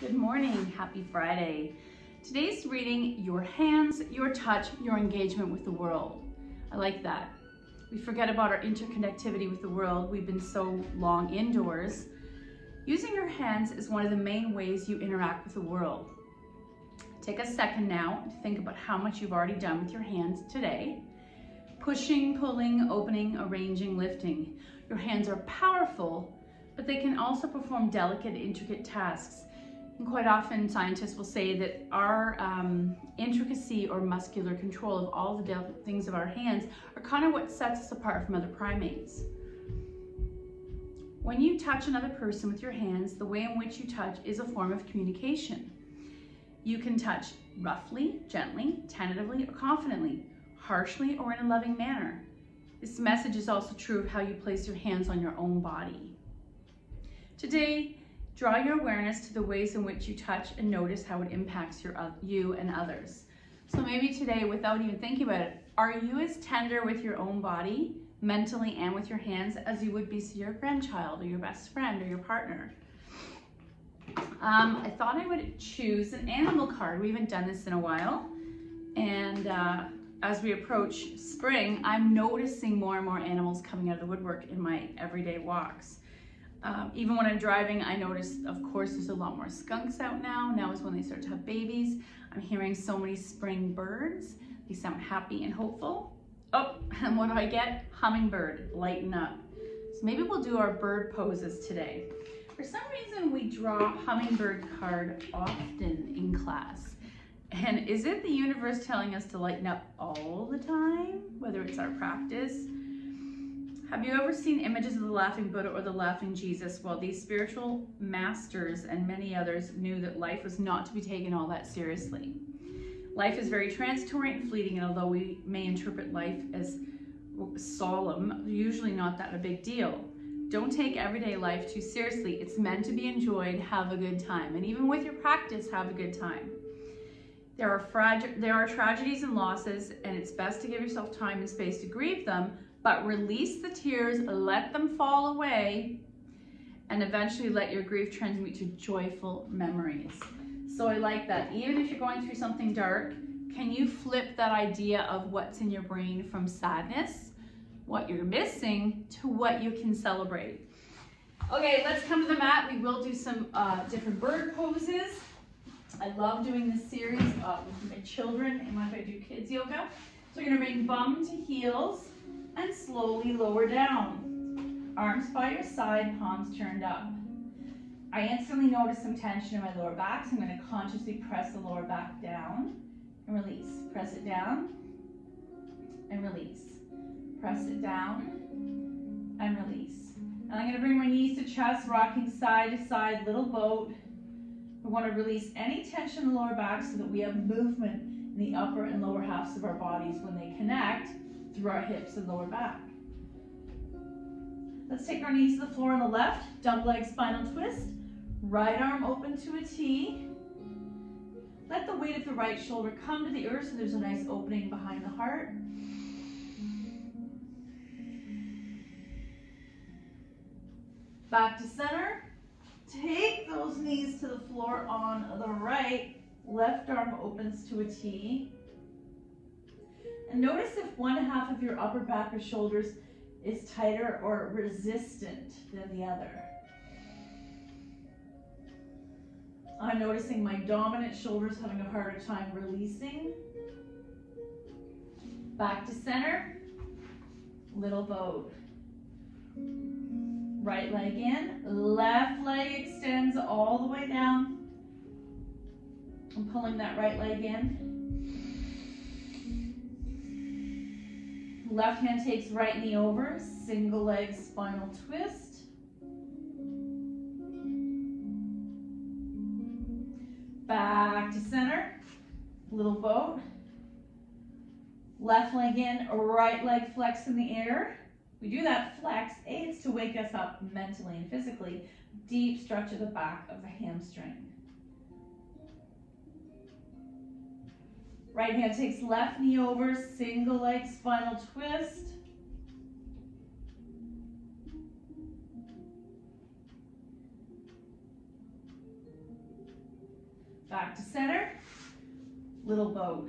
Good morning, happy Friday. Today's reading, your hands, your touch, your engagement with the world. I like that. We forget about our interconnectivity with the world. We've been so long indoors. Using your hands is one of the main ways you interact with the world. Take a second now to think about how much you've already done with your hands today. Pushing, pulling, opening, arranging, lifting. Your hands are powerful, but they can also perform delicate, intricate tasks and quite often scientists will say that our um, intricacy or muscular control of all the things of our hands are kind of what sets us apart from other primates. When you touch another person with your hands, the way in which you touch is a form of communication. You can touch roughly, gently, tentatively, or confidently, harshly, or in a loving manner. This message is also true of how you place your hands on your own body. Today, Draw your awareness to the ways in which you touch and notice how it impacts your, you and others. So maybe today, without even thinking about it, are you as tender with your own body, mentally and with your hands, as you would be to your grandchild or your best friend or your partner? Um, I thought I would choose an animal card. We haven't done this in a while. And uh, as we approach spring, I'm noticing more and more animals coming out of the woodwork in my everyday walks. Um, even when I'm driving, I notice, of course, there's a lot more skunks out now. Now is when they start to have babies. I'm hearing so many spring birds. They sound happy and hopeful. Oh, and what do I get? Hummingbird, lighten up. So maybe we'll do our bird poses today. For some reason, we draw hummingbird card often in class. And is it the universe telling us to lighten up all the time, whether it's our practice? Have you ever seen images of the laughing Buddha or the laughing Jesus? Well, these spiritual masters and many others knew that life was not to be taken all that seriously. Life is very transitory and fleeting, and although we may interpret life as solemn, usually not that a big deal. Don't take everyday life too seriously. It's meant to be enjoyed. Have a good time. And even with your practice, have a good time. There are, there are tragedies and losses, and it's best to give yourself time and space to grieve them, but release the tears, let them fall away, and eventually let your grief transmute to joyful memories. So I like that. Even if you're going through something dark, can you flip that idea of what's in your brain from sadness, what you're missing, to what you can celebrate? Okay, let's come to the mat. We will do some uh, different bird poses. I love doing this series uh, with my children and when I do kids yoga. So you're gonna bring bum to heels and slowly lower down. Arms by your side, palms turned up. I instantly notice some tension in my lower back, so I'm going to consciously press the lower back down and release. Press it down and release. Press it down and release. And I'm going to bring my knees to chest, rocking side to side, little boat. We want to release any tension in the lower back so that we have movement in the upper and lower halves of our bodies when they connect through our hips and lower back. Let's take our knees to the floor on the left, double leg spinal twist, right arm open to a T. Let the weight of the right shoulder come to the earth so there's a nice opening behind the heart. Back to center. Take those knees to the floor on the right. Left arm opens to a T. And notice if one half of your upper back or shoulders is tighter or resistant than the other. I'm noticing my dominant shoulders having a harder time releasing. Back to center, little boat. Right leg in, left leg extends all the way down. I'm pulling that right leg in. Left hand takes right knee over, single leg spinal twist. Back to center, little boat. Left leg in, right leg flex in the air. We do that flex, aids to wake us up mentally and physically. Deep stretch of the back of the hamstring. Right hand takes left knee over, single leg spinal twist. Back to center, little boat.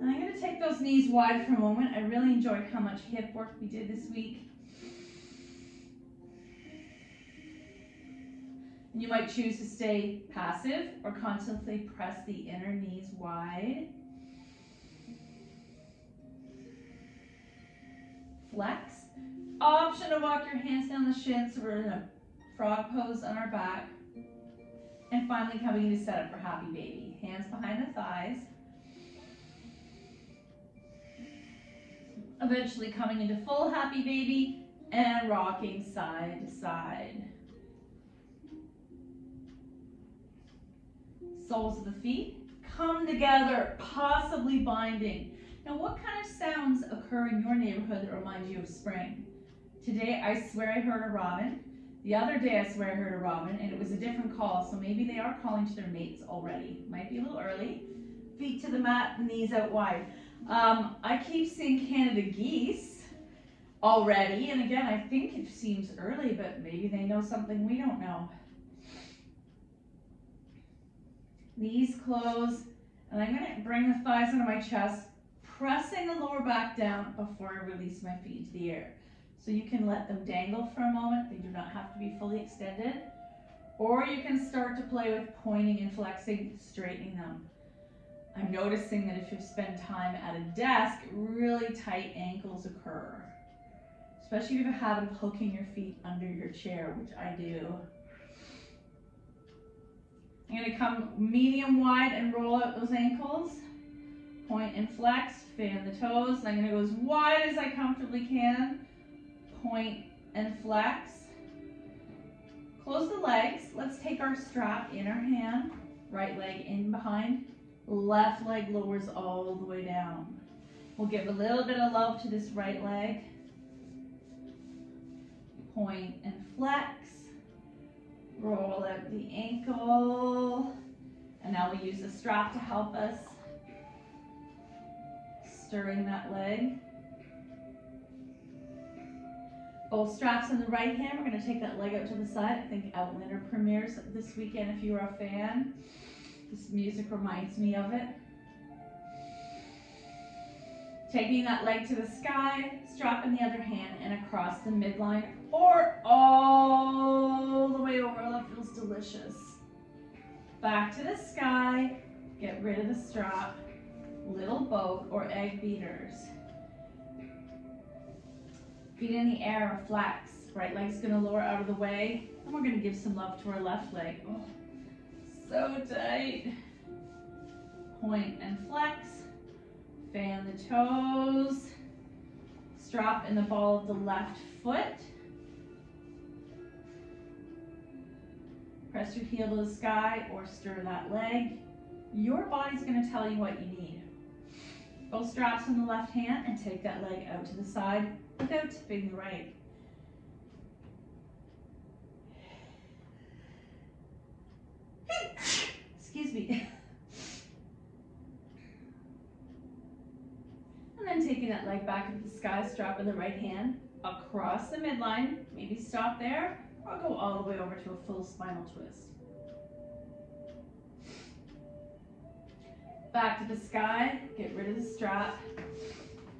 And I'm gonna take those knees wide for a moment. I really enjoyed how much hip work we did this week. And you might choose to stay passive or constantly press the inner knees wide. Flex. Option to walk your hands down the shins so we're in a frog pose on our back. And finally coming into setup for happy baby. Hands behind the thighs. Eventually coming into full happy baby and rocking side to side. Soles of the feet come together, possibly binding. Now, what kind of sounds occur in your neighborhood that remind you of spring? Today, I swear I heard a robin. The other day, I swear I heard a robin, and it was a different call, so maybe they are calling to their mates already. Might be a little early. Feet to the mat, knees out wide. Um, I keep seeing Canada geese already, and again, I think it seems early, but maybe they know something we don't know. Knees closed, and I'm gonna bring the thighs under my chest, pressing the lower back down before I release my feet into the air. So you can let them dangle for a moment. They do not have to be fully extended. Or you can start to play with pointing and flexing, straightening them. I'm noticing that if you spend time at a desk, really tight ankles occur. Especially if you have a habit of hooking your feet under your chair, which I do. I'm gonna come medium wide and roll out those ankles. Point and flex, fan the toes. And I'm gonna go as wide as I comfortably can. Point and flex. Close the legs. Let's take our strap in our hand. Right leg in behind. Left leg lowers all the way down. We'll give a little bit of love to this right leg. Point and flex. Roll up the ankle. And now we use the strap to help us. Stirring that leg. Both straps in the right hand. We're going to take that leg out to the side. I think Outlander premieres this weekend if you are a fan. This music reminds me of it. Taking that leg to the sky, strap in the other hand and across the midline or all the way over. Oh, that feels delicious. Back to the sky, get rid of the strap, little boat or egg beaters. Feet in the air, flex. Right leg's gonna lower out of the way. And we're gonna give some love to our left leg. Oh, so tight. Point and flex. Fan the toes. Strap in the ball of the left foot. Press your heel to the sky or stir that leg. Your body's gonna tell you what you need. Both straps in the left hand and take that leg out to the side without tipping the right. Excuse me. And then taking that leg back into the sky, strap in the right hand, across the midline, maybe stop there, or go all the way over to a full spinal twist. Back to the sky, get rid of the strap,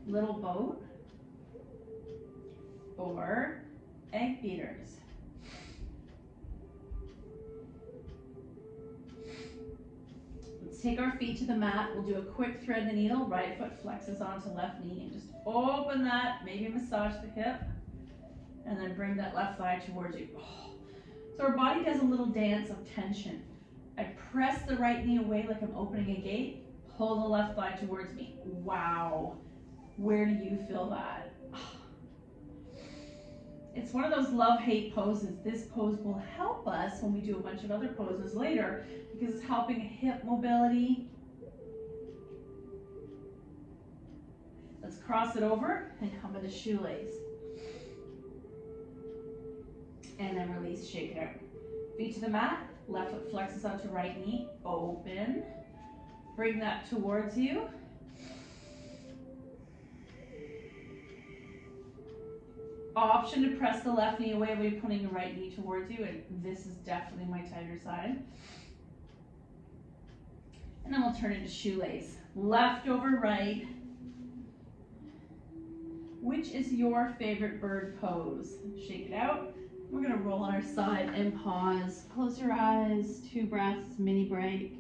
little boat, or egg beaters. Take our feet to the mat. We'll do a quick thread the needle. Right foot flexes onto left knee and just open that. Maybe massage the hip. And then bring that left thigh towards you. Oh. So our body does a little dance of tension. I press the right knee away like I'm opening a gate. Pull the left thigh towards me. Wow. Where do you feel that? It's one of those love-hate poses. This pose will help us when we do a bunch of other poses later because it's helping hip mobility. Let's cross it over and come into shoelace. And then release, shake it out. Feet to the mat, left foot flexes onto right knee, open. Bring that towards you. Option to press the left knee away by putting the right knee towards you, and this is definitely my tighter side. And then we'll turn into shoelace. Left over right. Which is your favorite bird pose? Shake it out. We're gonna roll on our side and pause. Close your eyes, two breaths, mini break.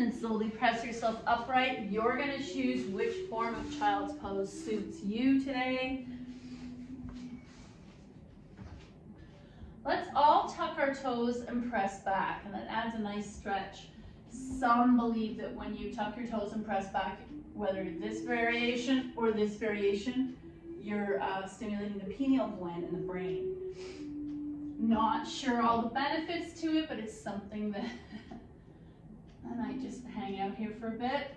Then slowly press yourself upright. You're gonna choose which form of child's pose suits you today. Let's all tuck our toes and press back, and that adds a nice stretch. Some believe that when you tuck your toes and press back, whether this variation or this variation, you're uh, stimulating the pineal gland in the brain. Not sure all the benefits to it, but it's something that I might just hang out here for a bit.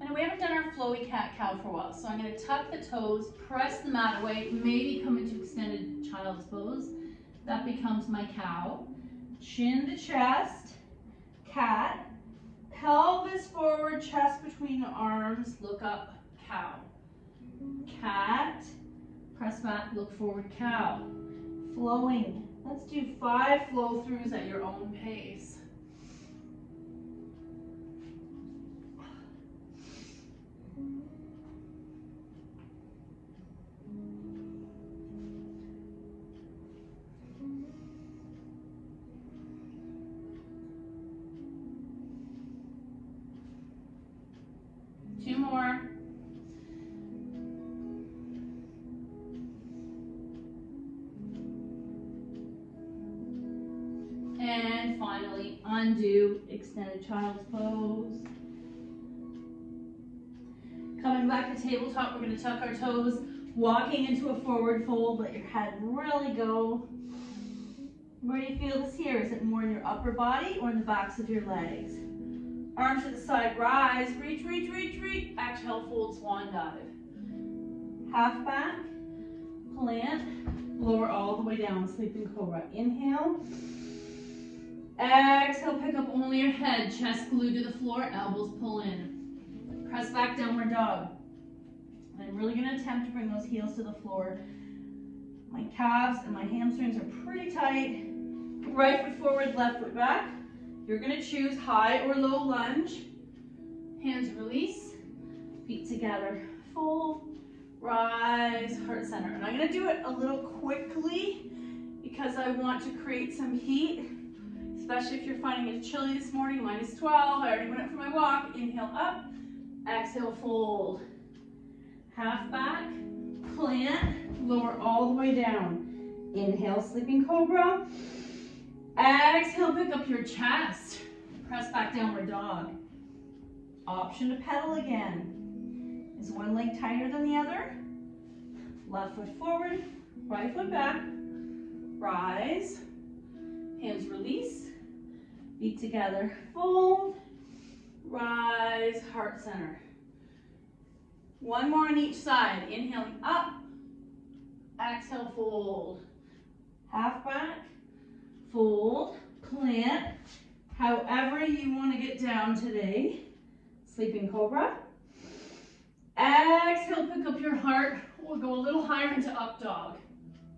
And we haven't done our flowy cat-cow for a while, so I'm going to tuck the toes, press the mat away, maybe come into extended child's pose. That becomes my cow. Chin to chest, cat, pelvis forward, chest between arms, look up, cow. Cat, press back, look forward, cow. Flowing. Let's do five flow throughs at your own pace. More. And finally, undo extended child's pose. Coming back to tabletop, we're gonna tuck our toes, walking into a forward fold, let your head really go. Where do you feel this here? Is it more in your upper body or in the backs of your legs? Arms to the side, rise, reach, reach, reach, reach. Exhale, fold, swan dive. Half back, plant, lower all the way down, sleeping cobra. Inhale. Exhale, pick up only your head, chest glued to the floor, elbows pull in. Press back, downward dog. I'm really gonna attempt to bring those heels to the floor. My calves and my hamstrings are pretty tight. Right foot forward, left foot back. You're gonna choose high or low lunge. Hands release, feet together. Fold, rise, heart center. And I'm gonna do it a little quickly because I want to create some heat, especially if you're finding it chilly this morning, minus 12. I already went up for my walk. Inhale up, exhale, fold. Half back, plant, lower all the way down. Inhale, sleeping cobra. Exhale, pick up your chest. Press back downward dog. Option to pedal again. Is one leg tighter than the other? Left foot forward, right foot back. Rise. Hands release. Feet together. Fold. Rise. Heart center. One more on each side. Inhaling up. Exhale, fold. Half back fold, plant, however you want to get down today. Sleeping Cobra. Exhale, pick up your heart. We'll go a little higher into up dog.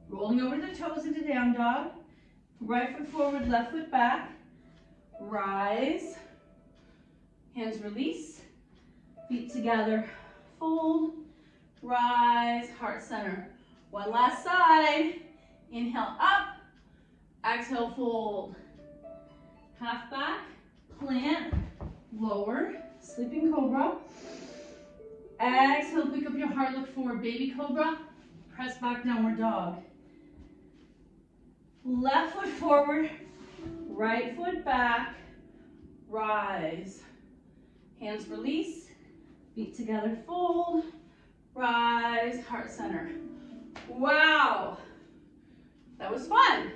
Rolling over the toes into down dog. Right foot forward, left foot back. Rise. Hands release. Feet together. Fold. Rise. Heart center. One last side. Inhale up. Exhale, fold. Half back, plant, lower, sleeping cobra. Exhale, pick up your heart, look forward, baby cobra. Press back, downward dog. Left foot forward, right foot back, rise. Hands release, feet together, fold, rise, heart center. Wow, that was fun.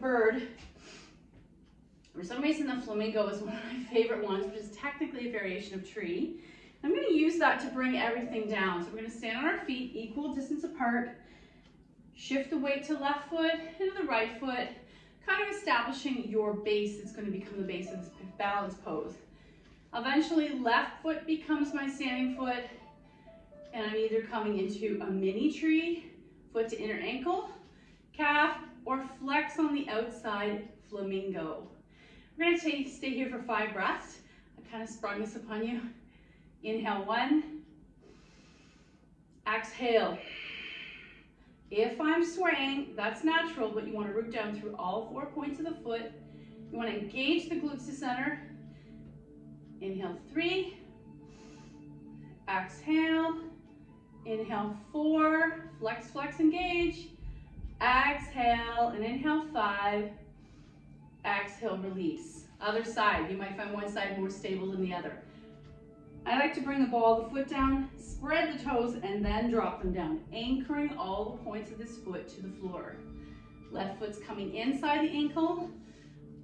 Bird, for some reason the flamingo is one of my favorite ones, which is technically a variation of tree. I'm gonna use that to bring everything down. So we're gonna stand on our feet, equal distance apart, shift the weight to left foot into the right foot, kind of establishing your base going to become the base of this balance pose. Eventually, left foot becomes my standing foot, and I'm either coming into a mini tree, foot to inner ankle, calf, or flex on the outside, flamingo. We're gonna stay here for five breaths. I kind of sprung this upon you. Inhale one, exhale. If I'm swaying, that's natural, but you wanna root down through all four points of the foot. You wanna engage the glutes to center. Inhale three, exhale, inhale four, flex, flex, engage. Exhale and inhale five, exhale, release. Other side, you might find one side more stable than the other. I like to bring the ball of the foot down, spread the toes, and then drop them down, anchoring all the points of this foot to the floor. Left foot's coming inside the ankle,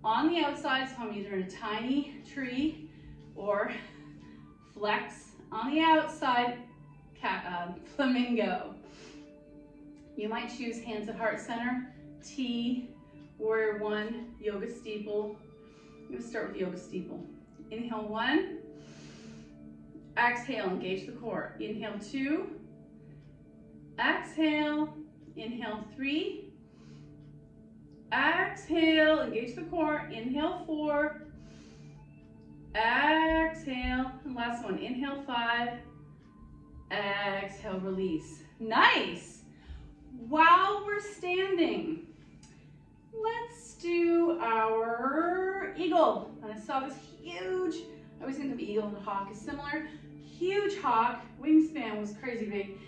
on the outside, so I'm either in a tiny tree or flex on the outside, cat, uh, flamingo. You might choose hands at heart center, T, warrior one, yoga steeple. I'm gonna start with yoga steeple. Inhale one, exhale, engage the core. Inhale two, exhale, inhale three, exhale, engage the core. Inhale four, exhale, and last one, inhale five, exhale, release. Nice. While we're standing, let's do our eagle. And I saw this huge, I always think of eagle and hawk is similar, huge hawk, wingspan was crazy big.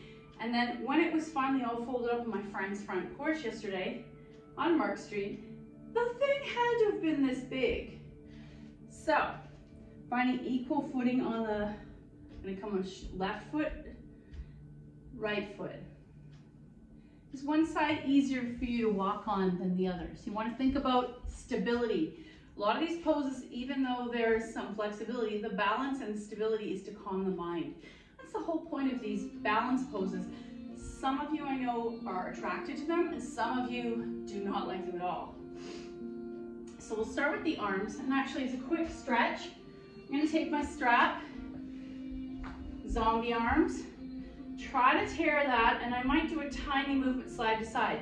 And then when it was finally all folded up on my friend's front porch yesterday on Mark Street, the thing had to have been this big. So, finding equal footing on the, I'm gonna come on left foot, right foot. Is one side easier for you to walk on than the other? So you want to think about stability. A lot of these poses, even though there's some flexibility, the balance and stability is to calm the mind. That's the whole point of these balance poses. Some of you I know are attracted to them and some of you do not like them at all. So we'll start with the arms and actually it's a quick stretch. I'm gonna take my strap, zombie arms, Try to tear that, and I might do a tiny movement side to side.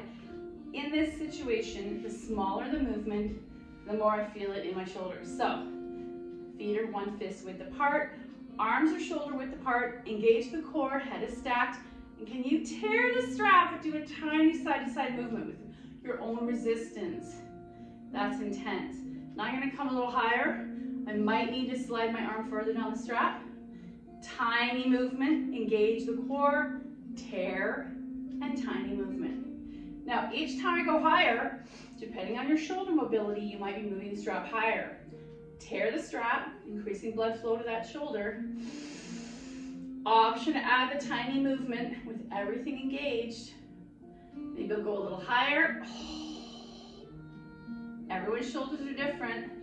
In this situation, the smaller the movement, the more I feel it in my shoulders. So, feet are one fist width apart, arms are shoulder width apart, engage the core, head is stacked, and can you tear the strap but do a tiny side to side movement with your own resistance? That's intense. Now I'm gonna come a little higher. I might need to slide my arm further down the strap. Tiny movement, engage the core, tear, and tiny movement. Now, each time I go higher, depending on your shoulder mobility, you might be moving the strap higher. Tear the strap, increasing blood flow to that shoulder. Option to add the tiny movement with everything engaged. Maybe I'll go a little higher. Everyone's shoulders are different.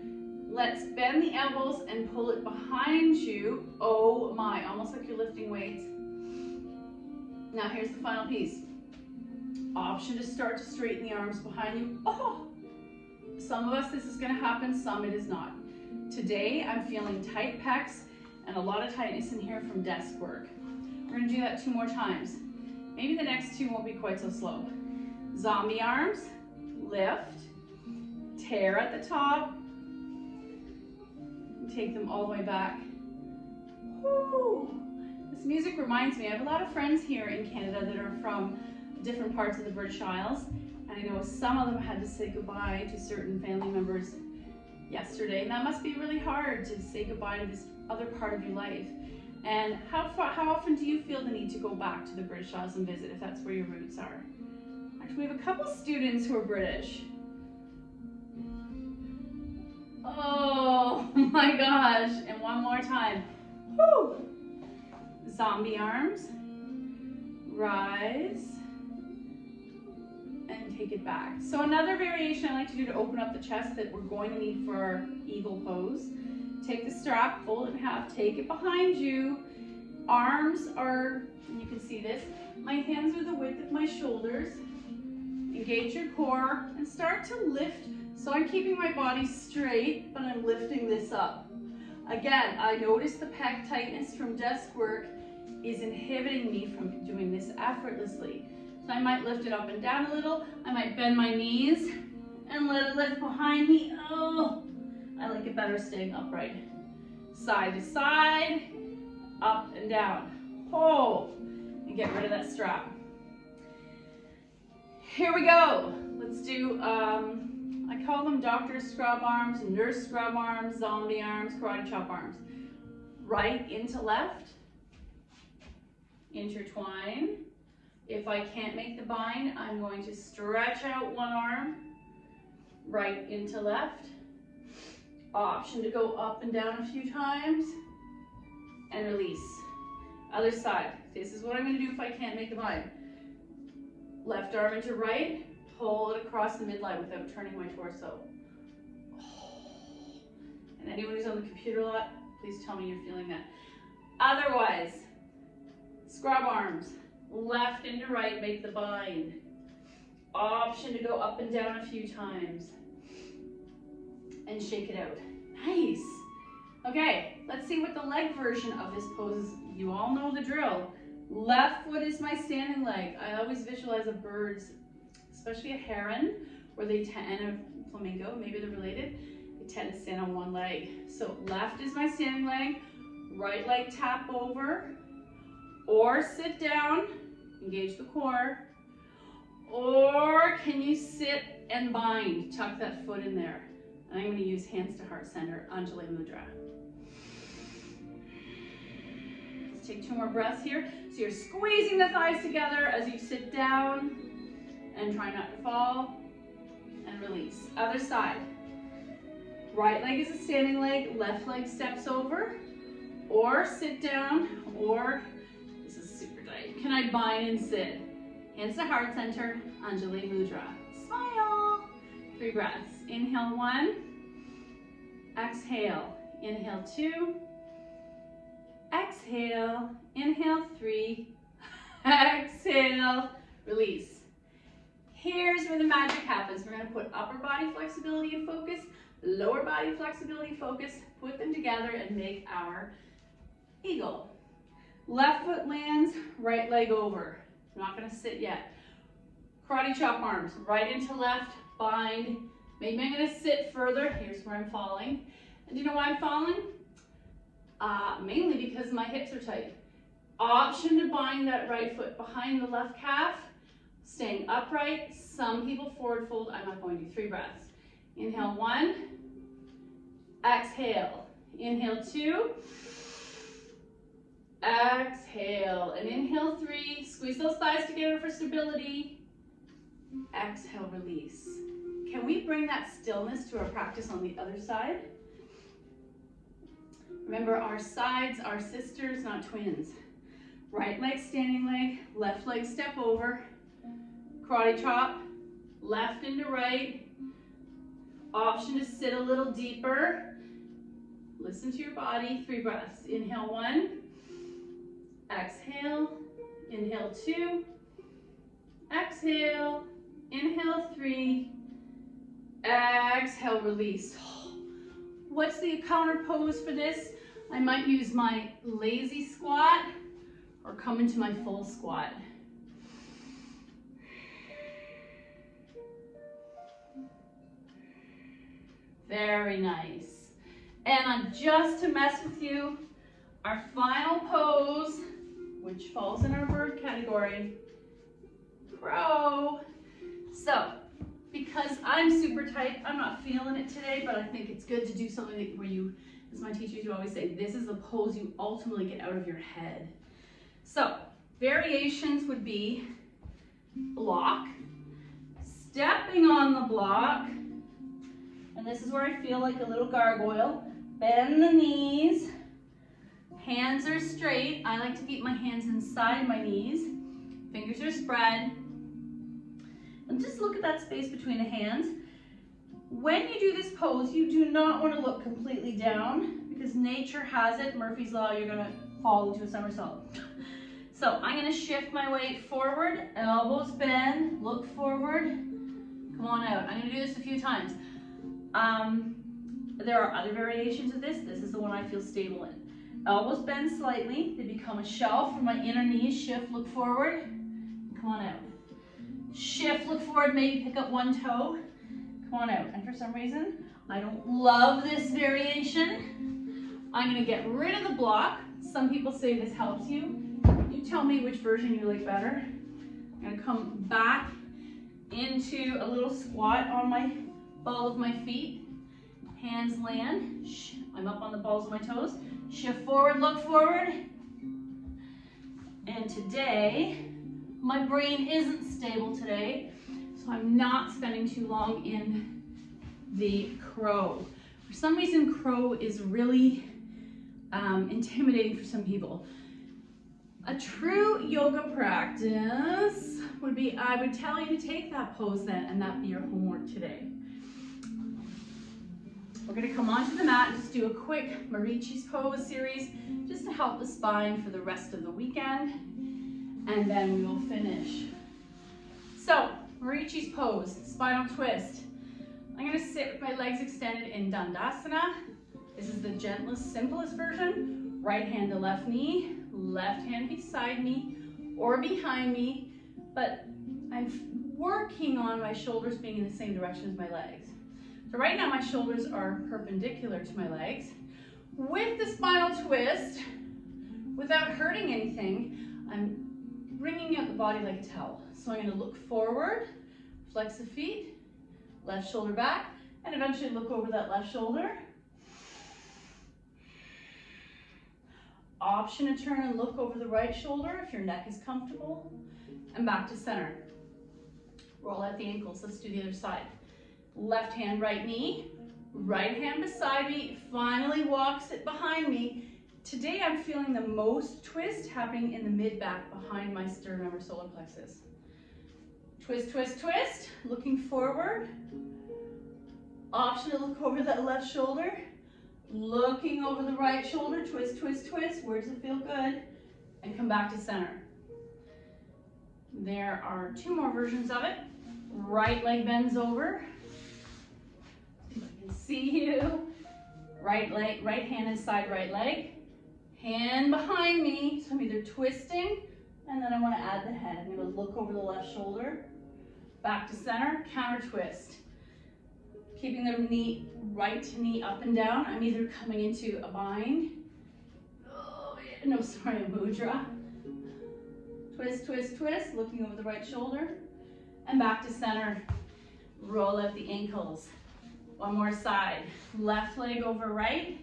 Let's bend the elbows and pull it behind you. Oh my, almost like you're lifting weights. Now here's the final piece. Option to start to straighten the arms behind you. Oh, some of us this is gonna happen, some it is not. Today I'm feeling tight pecs and a lot of tightness in here from desk work. We're gonna do that two more times. Maybe the next two won't be quite so slow. Zombie arms, lift, tear at the top, take them all the way back. Woo. This music reminds me, I have a lot of friends here in Canada that are from different parts of the British Isles, and I know some of them had to say goodbye to certain family members yesterday, and that must be really hard to say goodbye to this other part of your life. And how far, how often do you feel the need to go back to the British Isles and visit if that's where your roots are? Actually, we have a couple students who are British. Oh my gosh. And one more time. Woo. Zombie arms. Rise. And take it back. So another variation I like to do to open up the chest that we're going to need for our eagle pose. Take the strap, fold it in half, take it behind you. Arms are, you can see this, my hands are the width of my shoulders. Engage your core and start to lift So I'm keeping my body straight, but I'm lifting this up. Again, I notice the pec tightness from desk work is inhibiting me from doing this effortlessly. So I might lift it up and down a little. I might bend my knees and let it lift behind me. Oh, I like it better staying upright. Side to side, up and down. Hold, and get rid of that strap. Here we go. Let's do, um, I call them doctor scrub arms, nurse scrub arms, zombie arms, karate chop arms. Right into left, intertwine. If I can't make the bind, I'm going to stretch out one arm, right into left. Option to go up and down a few times, and release. Other side. This is what I'm gonna do if I can't make the bind. Left arm into right, pull it across the midline without turning my torso. And anyone who's on the computer a lot, please tell me you're feeling that. Otherwise, Scrub arms, left into right, make the bind. Option to go up and down a few times. And shake it out. Nice. Okay, let's see what the leg version of this pose is. You all know the drill. Left foot is my standing leg. I always visualize a bird's, especially a heron, where they tend, a flamingo, maybe they're related, they tend to stand on one leg. So left is my standing leg, right leg tap over, or sit down, engage the core, or can you sit and bind? Tuck that foot in there. And I'm to use hands to heart center, Anjali Mudra. Let's take two more breaths here. So you're squeezing the thighs together as you sit down and try not to fall and release. Other side. Right leg is a standing leg, left leg steps over or sit down or this is super tight. can I bind and sit? Hands to heart center, Anjali Mudra. Smile. Three breaths. Inhale one. Exhale. Inhale two. Exhale. Inhale three. Exhale. Release. Here's where the magic happens. We're going to put upper body flexibility in focus, lower body flexibility focus, put them together and make our eagle. Left foot lands, right leg over. I'm not gonna sit yet. Karate chop arms, right into left, bind. Maybe I'm gonna sit further. Here's where I'm falling. And do you know why I'm falling? Uh, mainly because my hips are tight. Option to bind that right foot behind the left calf, staying upright. Some people forward fold. I'm not going to. do Three breaths. Inhale one. Exhale. Inhale two. Exhale and inhale three. Squeeze those thighs together for stability. Exhale, release. Can we bring that stillness to our practice on the other side? Remember, our sides are sisters, not twins. Right leg, standing leg, left leg, step over. Karate chop, left into right. Option to sit a little deeper. Listen to your body. Three breaths. Inhale one. Exhale, inhale two, exhale, inhale three, exhale, release. What's the counter pose for this? I might use my lazy squat or come into my full squat. Very nice. And just to mess with you, our final pose which falls in our bird category. Crow. So, because I'm super tight, I'm not feeling it today, but I think it's good to do something where you, as my teachers you always say, this is the pose you ultimately get out of your head. So, variations would be block, stepping on the block, and this is where I feel like a little gargoyle. Bend the knees, Hands are straight. I like to keep my hands inside my knees. Fingers are spread. And just look at that space between the hands. When you do this pose, you do not want to look completely down because nature has it, Murphy's Law, you're going to fall into a somersault. So I'm to shift my weight forward, elbows bend, look forward, come on out. I'm to do this a few times. Um, there are other variations of this. This is the one I feel stable in. Elbows bend slightly. They become a shelf for my inner knees. Shift, look forward. Come on out. Shift, look forward, maybe pick up one toe. Come on out. And for some reason, I don't love this variation. I'm gonna get rid of the block. Some people say this helps you. You tell me which version you like better. I'm gonna come back into a little squat on my ball of my feet. Hands land. I'm up on the balls of my toes. Shift forward, look forward. And today, my brain isn't stable today, so I'm not spending too long in the crow. For some reason, crow is really um, intimidating for some people. A true yoga practice would be, I would tell you to take that pose then, and that be your homework today. We're gonna come onto the mat and just do a quick Marichi's pose series, just to help the spine for the rest of the weekend, and then we will finish. So, Marichi's pose, spinal twist. I'm gonna sit with my legs extended in Dandasana. This is the gentlest, simplest version. Right hand to left knee, left hand beside me or behind me, but I'm working on my shoulders being in the same direction as my legs. So right now my shoulders are perpendicular to my legs. With the spinal twist, without hurting anything, I'm bringing out the body like a towel. So I'm gonna look forward, flex the feet, left shoulder back, and eventually look over that left shoulder. Option to turn and look over the right shoulder if your neck is comfortable, and back to center. Roll out the ankles, let's do the other side. Left hand, right knee, right hand beside me, finally walks it behind me. Today I'm feeling the most twist happening in the mid-back behind my sternum or solar plexus. Twist, twist, twist, looking forward. Option to look over that left shoulder. Looking over the right shoulder, twist, twist, twist. Where does it feel good? And come back to center. There are two more versions of it. Right leg bends over. See you. Right leg, right hand inside right leg. Hand behind me. So I'm either twisting and then I want to add the head. I'm to look over the left shoulder. Back to center, counter twist. Keeping the knee, right knee up and down. I'm either coming into a bind. Oh, no, sorry, a mudra. Twist, twist, twist, looking over the right shoulder. And back to center. Roll out the ankles. One more side. Left leg over right.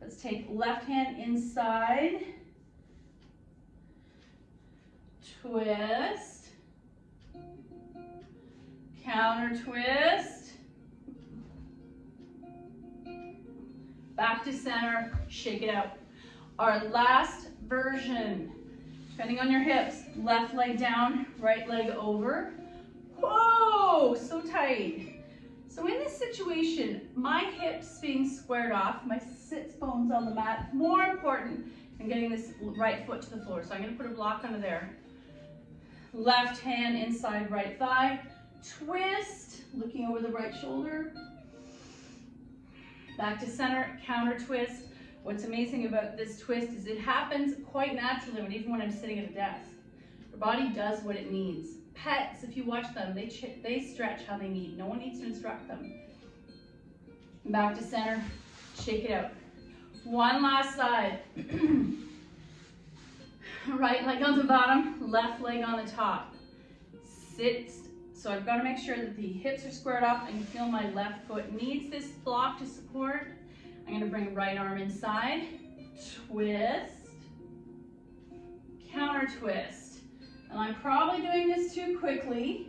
Let's take left hand inside. Twist counter twist, back to center, shake it out. Our last version, depending on your hips, left leg down, right leg over. Whoa, so tight. So in this situation, my hips being squared off, my sits bones on the mat, more important than getting this right foot to the floor. So I'm gonna put a block under there. Left hand inside right thigh, twist, looking over the right shoulder. Back to center, counter twist. What's amazing about this twist is it happens quite naturally, even when I'm sitting at a desk. Your body does what it needs. Pets, if you watch them, they, they stretch how they need. No one needs to instruct them. Back to center, shake it out. One last side. right leg on the bottom, left leg on the top. Sit so I've got to make sure that the hips are squared up. Can feel my left foot needs this block to support. I'm going to bring right arm inside, twist, counter twist. And I'm probably doing this too quickly.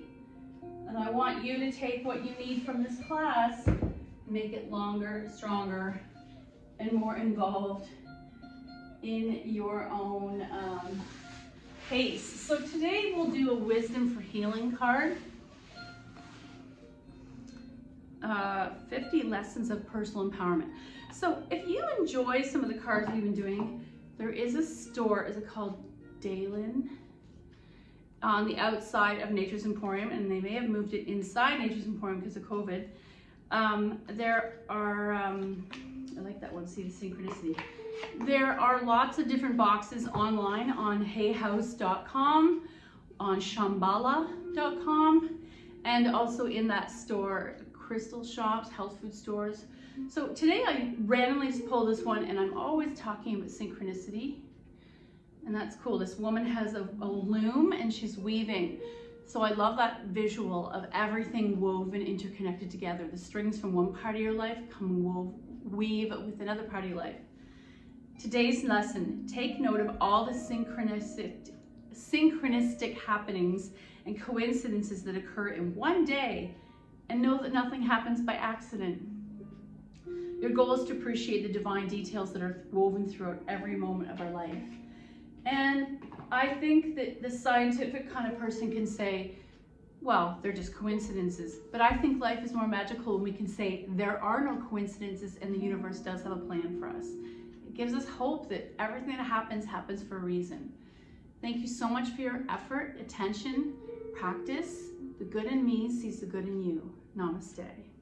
And I want you to take what you need from this class, make it longer, stronger, and more involved in your own um, pace. So today we'll do a wisdom for healing card uh, 50 lessons of personal empowerment. So if you enjoy some of the cards we've been doing, there is a store, is it called Daylin? On the outside of Nature's Emporium, and they may have moved it inside Nature's Emporium because of COVID. Um, there are, um, I like that one, see the synchronicity. There are lots of different boxes online on hayhouse.com, on shambhala.com, and also in that store, crystal shops, health food stores. So today I randomly just pulled this one and I'm always talking about synchronicity. And that's cool. This woman has a, a loom and she's weaving. So I love that visual of everything woven, interconnected together. The strings from one part of your life come wove, weave with another part of your life. Today's lesson, take note of all the synchronistic, synchronistic happenings and coincidences that occur in one day and know that nothing happens by accident. Your goal is to appreciate the divine details that are woven throughout every moment of our life. And I think that the scientific kind of person can say, well, they're just coincidences. But I think life is more magical when we can say there are no coincidences and the universe does have a plan for us. It gives us hope that everything that happens happens for a reason. Thank you so much for your effort, attention, practice. The good in me sees the good in you. Namaste.